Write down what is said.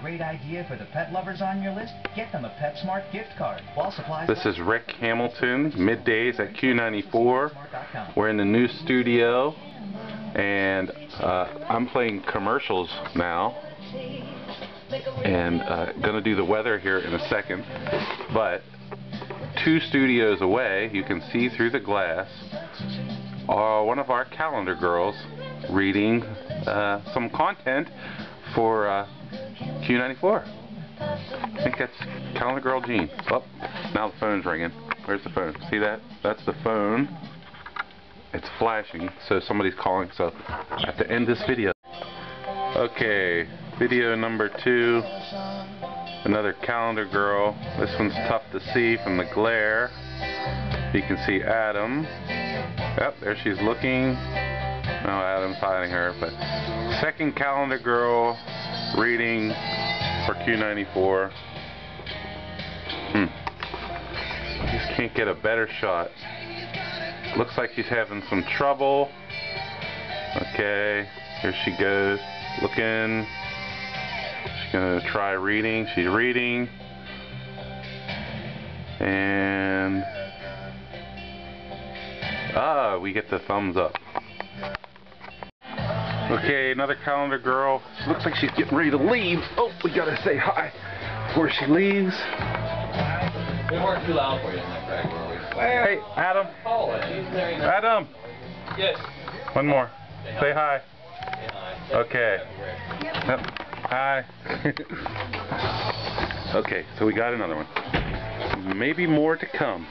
great idea for the pet lovers on your list? Get them a PetSmart gift card. While supplies This is Rick Hamilton, middays at Q94. We're in the new studio, and uh, I'm playing commercials now, and uh, gonna do the weather here in a second. But two studios away, you can see through the glass, are one of our calendar girls reading uh, some content for uh, Q94. I think that's calendar girl Jean. Oh, now the phone's ringing. Where's the phone? See that? That's the phone. It's flashing, so somebody's calling, so I have to end this video. Okay, video number two. Another calendar girl. This one's tough to see from the glare. You can see Adam. Yep, there she's looking. No, Adam's hiding her, but second calendar girl reading for Q94. Hmm. Just can't get a better shot. Looks like she's having some trouble. Okay, here she goes. Looking. She's gonna try reading. She's reading. And ah, we get the thumbs up. Okay, another calendar girl. She looks like she's getting ready to leave. Oh, we gotta say hi before she leaves. We weren't too loud for you tonight, Craig, were? Hey, Adam. She's there. Adam. Yes. One more. Say hi. Say hi. Okay. Yep. Hi. okay, so we got another one. Maybe more to come.